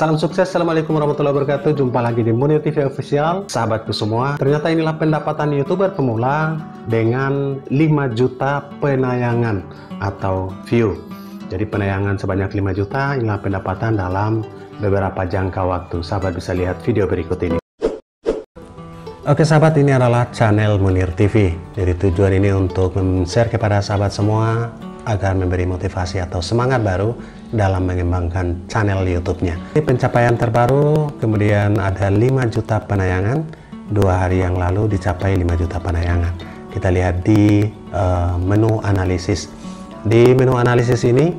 Salam sukses, Assalamualaikum warahmatullahi wabarakatuh. Jumpa lagi di Munir TV Official. Sahabatku semua, ternyata inilah pendapatan YouTuber pemula Dengan 5 juta penayangan atau view. Jadi penayangan sebanyak 5 juta Inilah pendapatan dalam beberapa jangka waktu. Sahabat bisa lihat video berikut ini. Oke sahabat, ini adalah channel Munir TV Jadi tujuan ini untuk share kepada sahabat semua agar memberi motivasi atau semangat baru dalam mengembangkan channel YouTube-nya. Ini pencapaian terbaru, kemudian ada 5 juta penayangan, dua hari yang lalu dicapai 5 juta penayangan. Kita lihat di uh, menu analisis. Di menu analisis ini,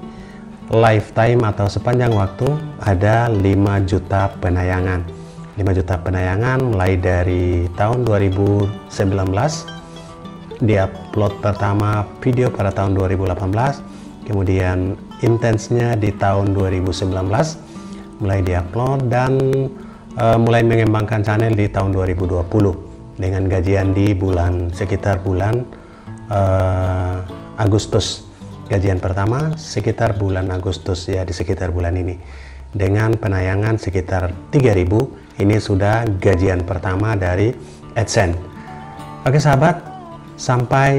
lifetime atau sepanjang waktu ada 5 juta penayangan. 5 juta penayangan mulai dari tahun 2019 di upload pertama video pada tahun 2018 kemudian intensnya di tahun 2019 mulai diupload dan uh, mulai mengembangkan channel di tahun 2020 dengan gajian di bulan sekitar bulan uh, Agustus. Gajian pertama sekitar bulan Agustus ya di sekitar bulan ini. Dengan penayangan sekitar 3000 ini sudah gajian pertama dari AdSense. Oke sahabat Sampai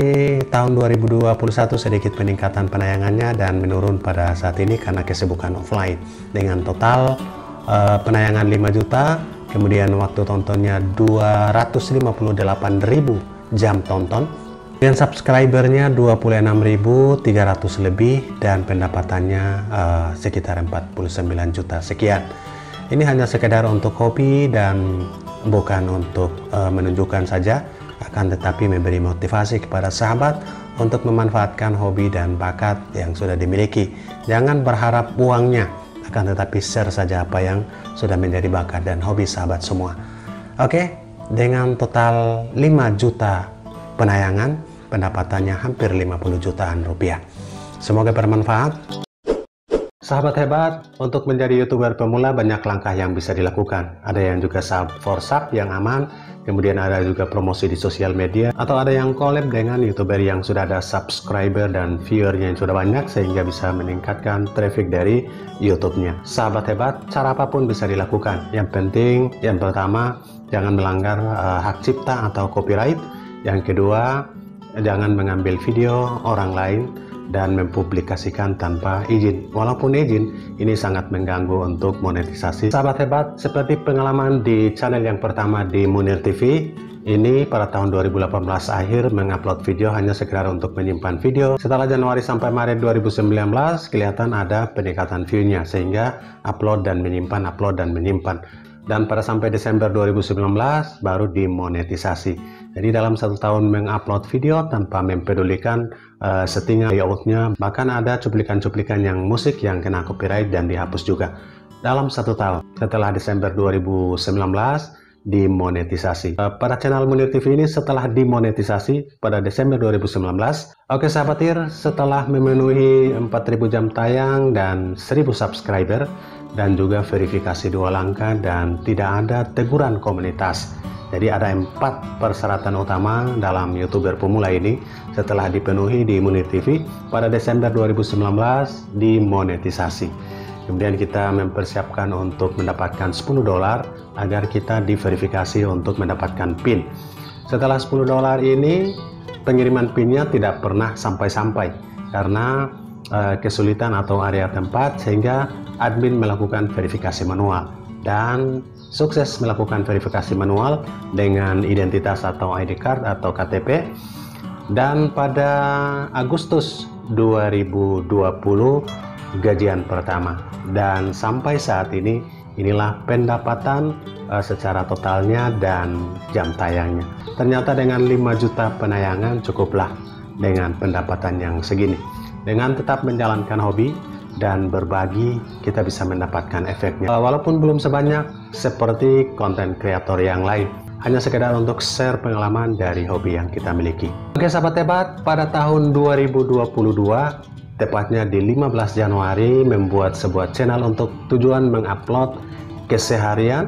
tahun 2021 sedikit peningkatan penayangannya dan menurun pada saat ini karena kesibukan offline. Dengan total uh, penayangan 5 juta, kemudian waktu tontonnya 258.000 jam tonton, dan subscribernya 26.300 lebih dan pendapatannya uh, sekitar 49 juta sekian. Ini hanya sekedar untuk hobi dan bukan untuk uh, menunjukkan saja akan tetapi memberi motivasi kepada sahabat untuk memanfaatkan hobi dan bakat yang sudah dimiliki. Jangan berharap uangnya, akan tetapi share saja apa yang sudah menjadi bakat dan hobi sahabat semua. Oke, dengan total 5 juta penayangan, pendapatannya hampir 50 jutaan rupiah. Semoga bermanfaat. Sahabat hebat, untuk menjadi youtuber pemula banyak langkah yang bisa dilakukan. Ada yang juga sub for sub yang aman, kemudian ada juga promosi di sosial media, atau ada yang collab dengan youtuber yang sudah ada subscriber dan viewernya yang sudah banyak sehingga bisa meningkatkan traffic dari YouTube-nya. Sahabat hebat, cara apa pun bisa dilakukan. Yang penting, yang pertama, jangan melanggar uh, hak cipta atau copyright. Yang kedua, jangan mengambil video orang lain dan mempublikasikan tanpa izin. Walaupun izin, ini sangat mengganggu untuk monetisasi. Sahabat hebat, seperti pengalaman di channel yang pertama di Munir TV, ini pada tahun 2018 akhir mengupload video hanya sekedar untuk menyimpan video. Setelah Januari sampai Maret 2019 kelihatan ada peningkatan view-nya sehingga upload dan menyimpan, upload dan menyimpan dan pada sampai Desember 2019 baru dimonetisasi. Jadi dalam satu tahun mengupload video tanpa mempedulikan uh, settingan layoutnya, bahkan ada cuplikan-cuplikan yang musik yang kena copyright dan dihapus juga. Dalam satu tahun, setelah Desember 2019 dimonetisasi. Uh, pada channel Munir TV ini setelah dimonetisasi pada Desember 2019. Oke sahabat tir, setelah memenuhi 4000 jam tayang dan 1000 subscriber, dan juga verifikasi dua langkah dan tidak ada teguran komunitas. Jadi ada empat persyaratan utama dalam youtuber pemula ini setelah dipenuhi di Munir TV pada Desember 2019 dimonetisasi. Kemudian kita mempersiapkan untuk mendapatkan 10 dolar agar kita diverifikasi untuk mendapatkan PIN. Setelah 10 dolar ini pengiriman PIN-nya tidak pernah sampai-sampai karena uh, kesulitan atau area tempat sehingga admin melakukan verifikasi manual. Dan sukses melakukan verifikasi manual dengan identitas atau ID card atau KTP dan pada Agustus 2020 gajian pertama. Dan sampai saat ini inilah pendapatan uh, secara totalnya dan jam tayangnya. Ternyata dengan 5 juta penayangan cukuplah dengan pendapatan yang segini dengan tetap menjalankan hobi dan berbagi kita bisa mendapatkan efeknya. Walaupun belum sebanyak seperti konten kreator yang lain. Hanya sekedar untuk share pengalaman dari hobi yang kita miliki. Oke sahabat hebat pada tahun 2022 tepatnya di 15 Januari membuat sebuah channel untuk tujuan mengupload keseharian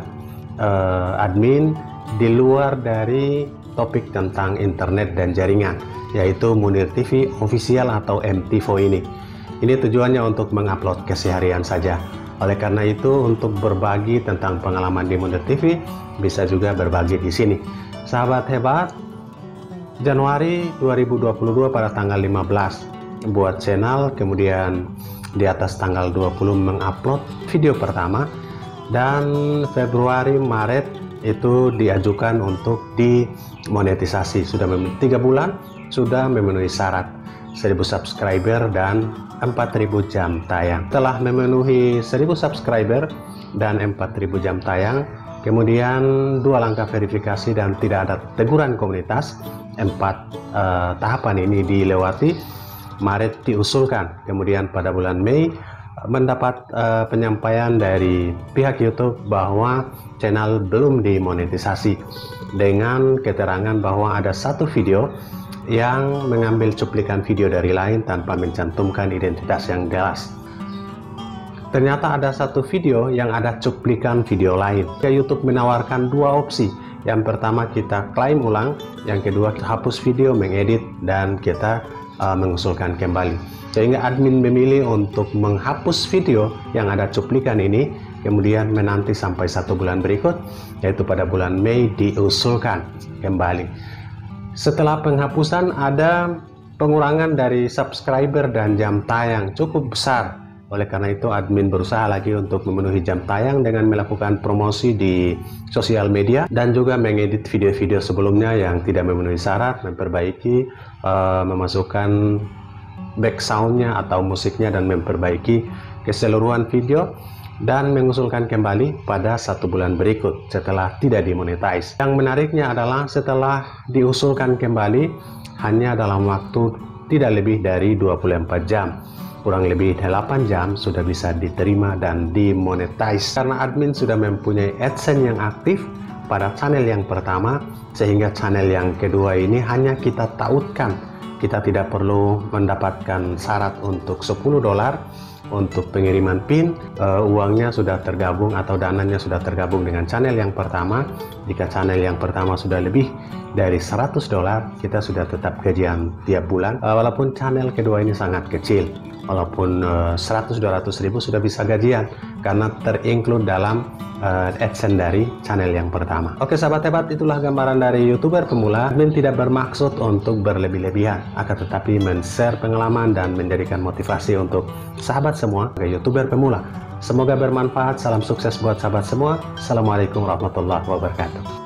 uh, admin di luar dari topik tentang internet dan jaringan yaitu Munir TV official atau MTVO ini ini tujuannya untuk mengupload keseharian saja. Oleh karena itu, untuk berbagi tentang pengalaman di Munir TV, bisa juga berbagi di sini. Sahabat hebat, Januari 2022 pada tanggal 15 buat channel, kemudian di atas tanggal 20 mengupload video pertama dan Februari Maret itu diajukan untuk dimonetisasi sudah tiga bulan sudah memenuhi syarat 1000 subscriber dan 4000 jam tayang. Telah memenuhi 1000 subscriber dan 4000 jam tayang, kemudian dua langkah verifikasi dan tidak ada teguran komunitas, empat uh, tahapan ini dilewati. Maret diusulkan, kemudian pada bulan Mei mendapat uh, penyampaian dari pihak YouTube bahwa channel belum dimonetisasi dengan keterangan bahwa ada satu video yang mengambil cuplikan video dari lain tanpa mencantumkan identitas yang jelas. Ternyata ada satu video yang ada cuplikan video lain. YouTube menawarkan dua opsi. Yang pertama kita klaim ulang, yang kedua hapus video, mengedit, dan kita uh, mengusulkan kembali. Sehingga admin memilih untuk menghapus video yang ada cuplikan ini, kemudian menanti sampai satu bulan berikut, yaitu pada bulan Mei diusulkan kembali. Setelah penghapusan ada pengurangan dari subscriber dan jam tayang cukup besar. Oleh karena itu admin berusaha lagi untuk memenuhi jam tayang dengan melakukan promosi di sosial media dan juga mengedit video-video sebelumnya yang tidak memenuhi syarat, memperbaiki, uh, memasukkan backgroundnya atau musiknya dan memperbaiki keseluruhan video dan mengusulkan kembali pada satu bulan berikut setelah tidak dimonetize. Yang menariknya adalah setelah diusulkan kembali hanya dalam waktu tidak lebih dari 24 jam kurang lebih 8 jam sudah bisa diterima dan dimonetize. Karena admin sudah mempunyai AdSense yang aktif pada channel yang pertama sehingga channel yang kedua ini hanya kita tautkan. Kita tidak perlu mendapatkan syarat untuk 10 dolar untuk pengiriman PIN uh, uangnya sudah tergabung atau dananya sudah tergabung dengan channel yang pertama jika channel yang pertama sudah lebih dari 100 dolar kita sudah tetap gajian tiap bulan uh, walaupun channel kedua ini sangat kecil walaupun uh, 100-200 ribu sudah bisa gajian karena terinclude dalam uh, AdSense dari channel yang pertama. Oke sahabat hebat, itulah gambaran dari YouTuber pemula. Min tidak bermaksud untuk berlebih-lebihan, akan tetapi men-share pengalaman dan menjadikan motivasi untuk sahabat semua ke YouTuber pemula. Semoga bermanfaat, salam sukses buat sahabat semua. Assalamualaikum warahmatullahi wabarakatuh.